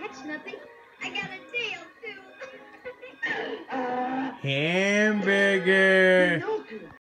That's nothing. I got a tail, too. uh, Hamburger. No.